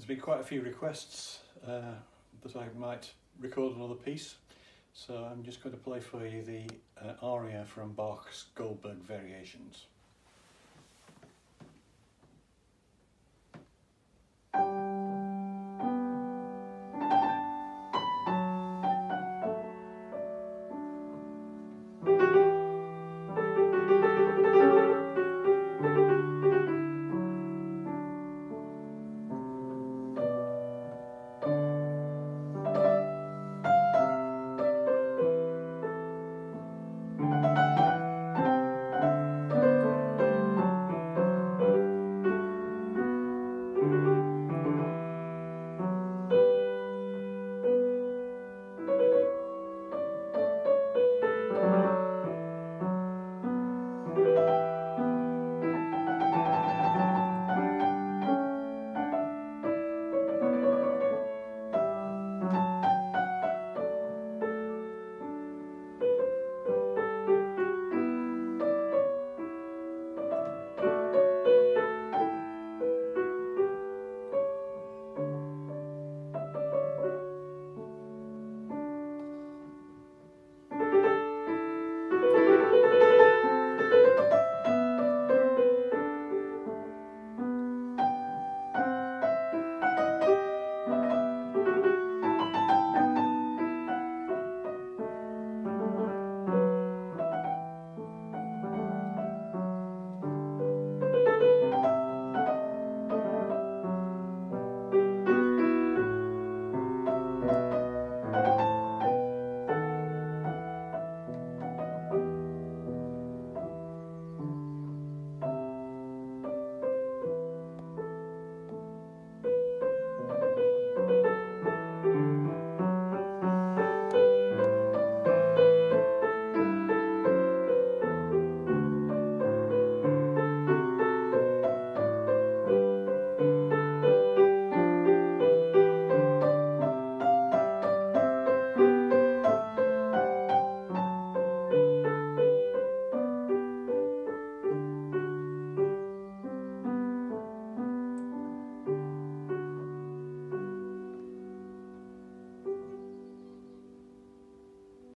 There's been quite a few requests uh, that I might record another piece, so I'm just going to play for you the uh, aria from Bach's Goldberg Variations.